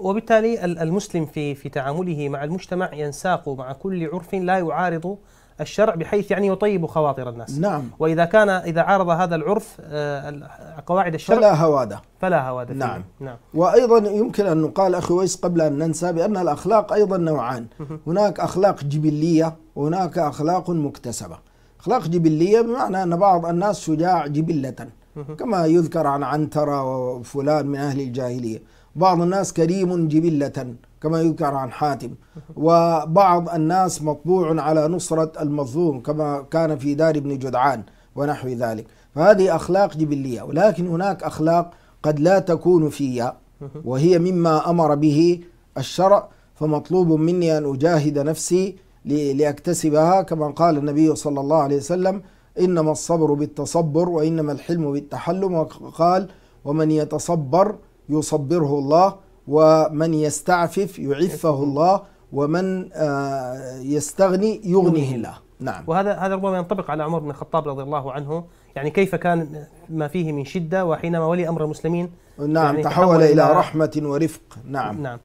وبالتالي المسلم في في تعامله مع المجتمع ينساق مع كل عرف لا يعارض الشرع بحيث يعني يطيب خواطر الناس. نعم. وإذا كان إذا عارض هذا العرف آه، قواعد الشرع فلا هوادة. فلا هوادة نعم. نعم. وأيضا يمكن أن نقال أخي ويس قبل أن ننسى بأن الأخلاق أيضا نوعان. هناك أخلاق جبلية وهناك أخلاق مكتسبة. أخلاق جبلية بمعنى أن بعض الناس شجاع جبلة. كما يذكر عن عنترة وفلان من أهل الجاهلية. بعض الناس كريم جبلة كما يذكر عن حاتم. وبعض الناس مطبوع على نصرة المظلوم كما كان في دار ابن جدعان ونحو ذلك. فهذه أخلاق جبلية ولكن هناك أخلاق قد لا تكون فيها وهي مما أمر به الشرع. فمطلوب مني أن أجاهد نفسي لأكتسبها كما قال النبي صلى الله عليه وسلم إنما الصبر بالتصبر وإنما الحلم بالتحلم. وقال ومن يتصبر يصبره الله ومن يستعفف يعفه الله ومن آه، يستغني يغنيه الله. نعم. وهذا هذا ربما ينطبق على عمر بن الخطاب رضي الله عنه. يعني كيف كان ما فيه من شدة وحينما ولي أمر المسلمين؟ نعم يعني تحول إلى رحمة ورفق. نعم. نعم.